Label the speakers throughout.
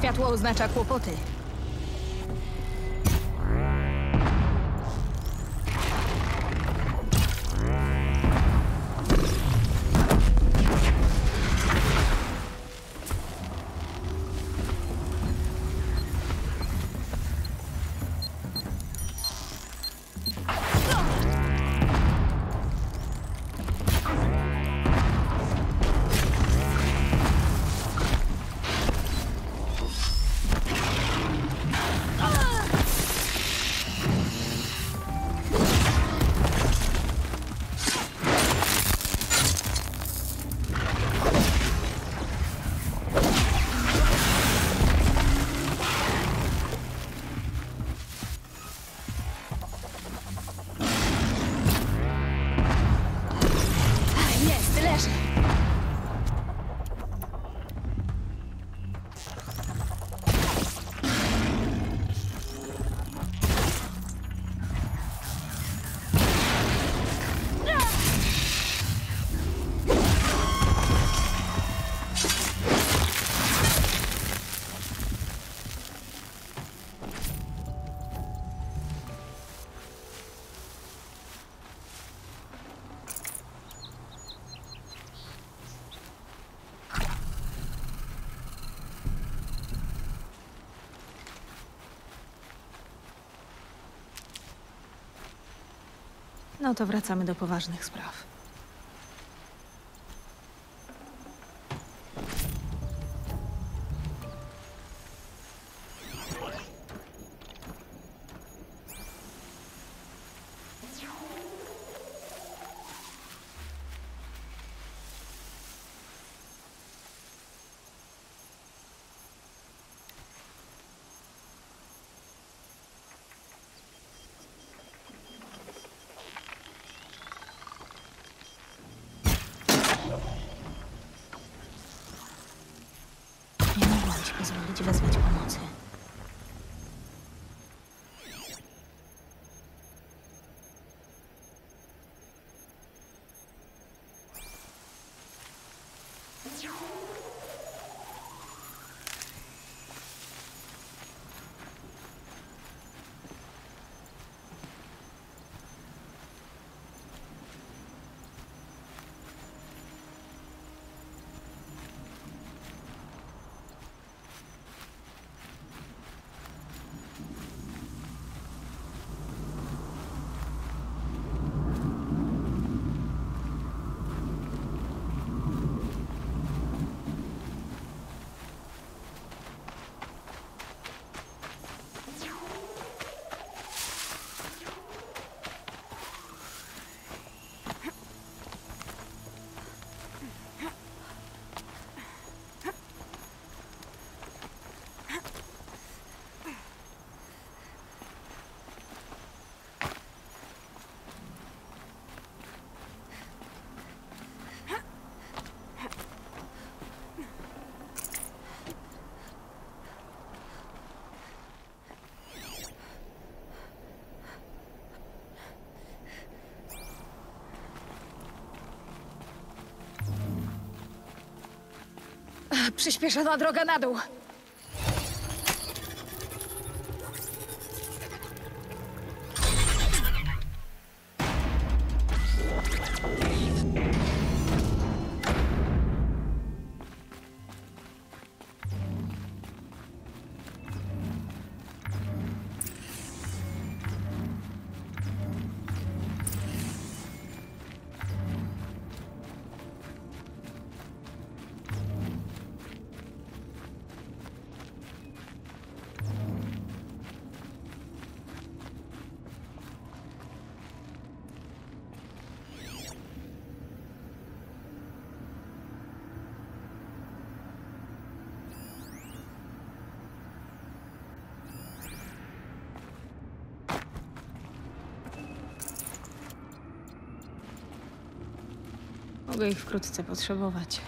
Speaker 1: światło oznacza kłopoty. No to wracamy do poważnych spraw. Mas eu não lhe diversmente commencer. Przyspieszona droga na dół. Mogę ich wkrótce potrzebować.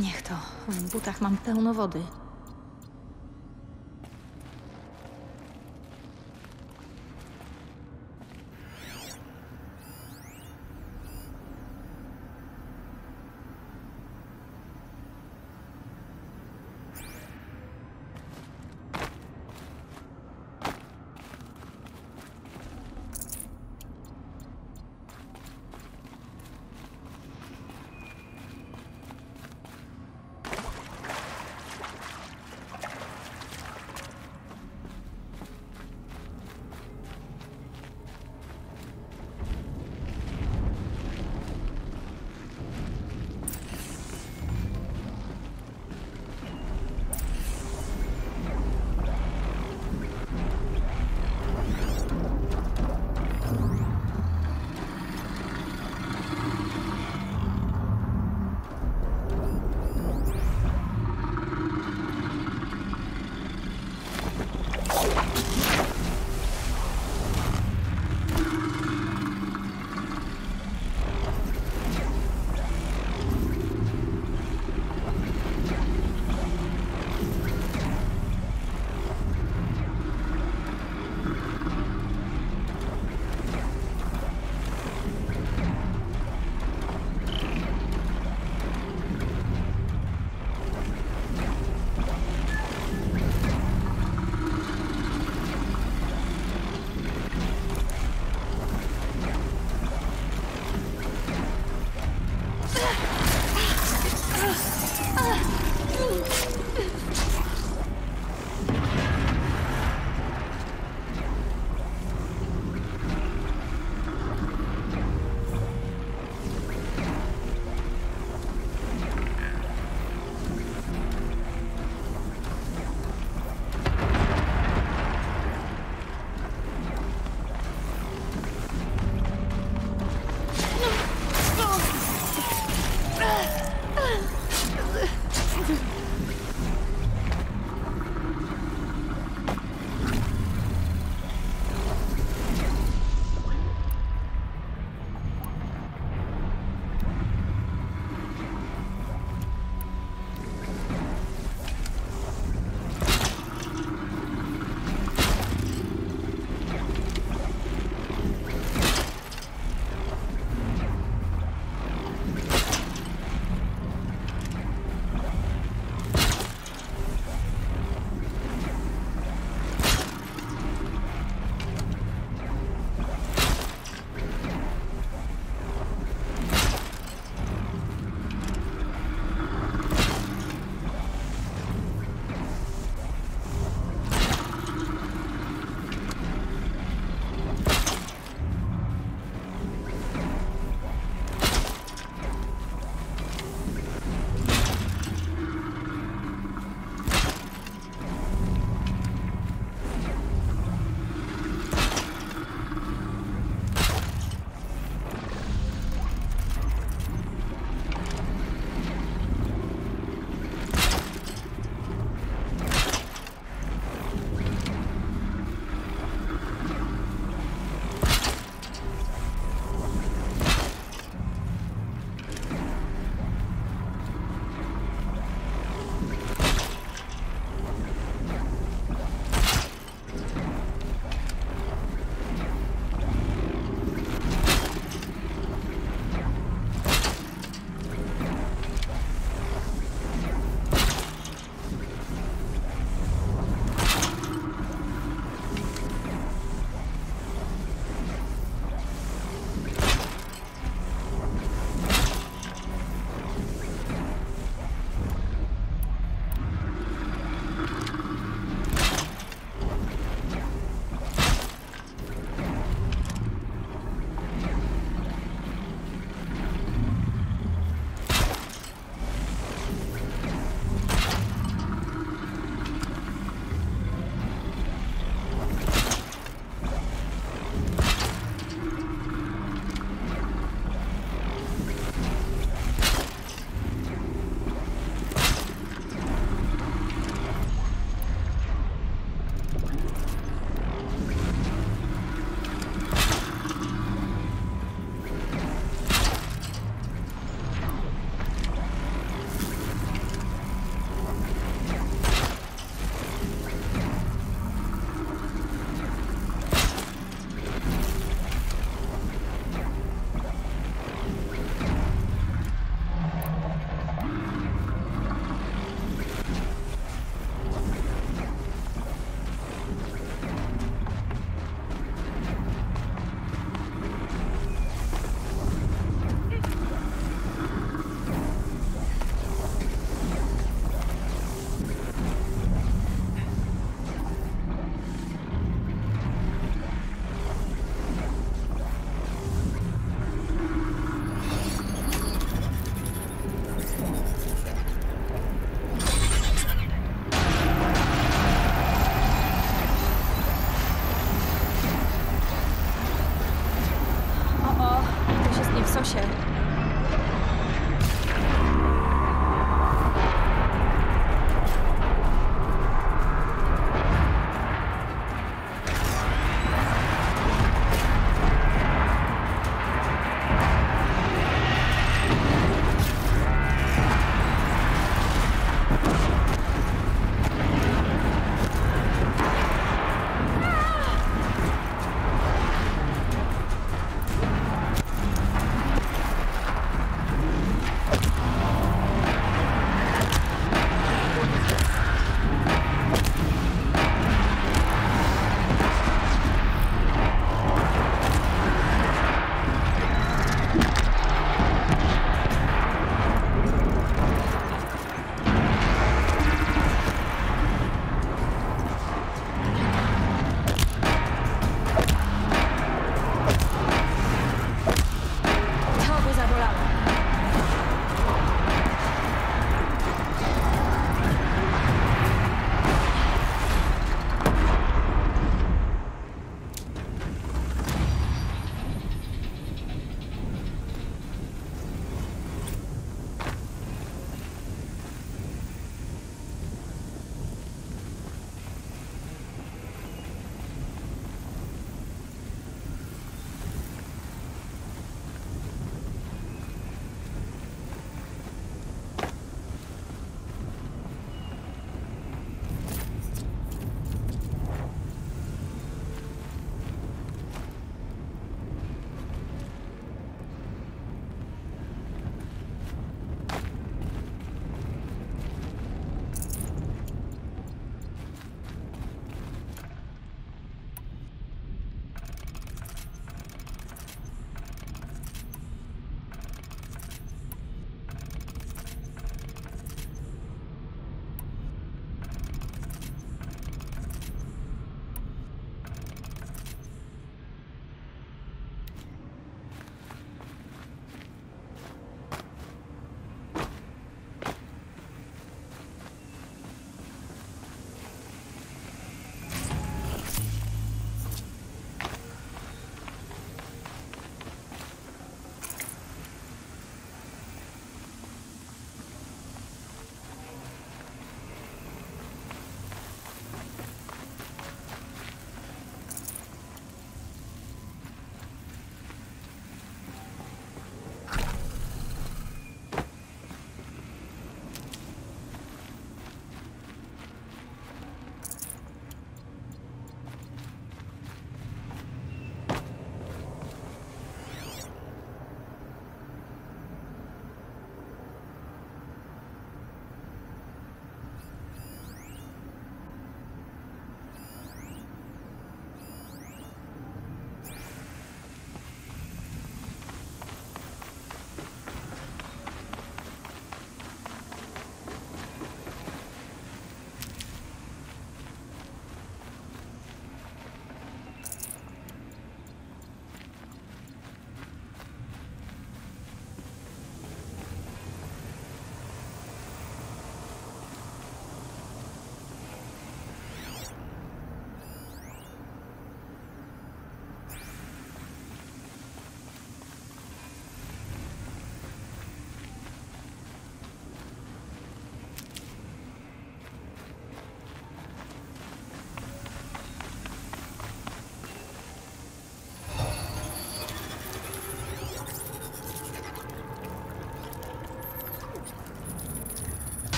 Speaker 1: Niech to. W butach mam pełno wody.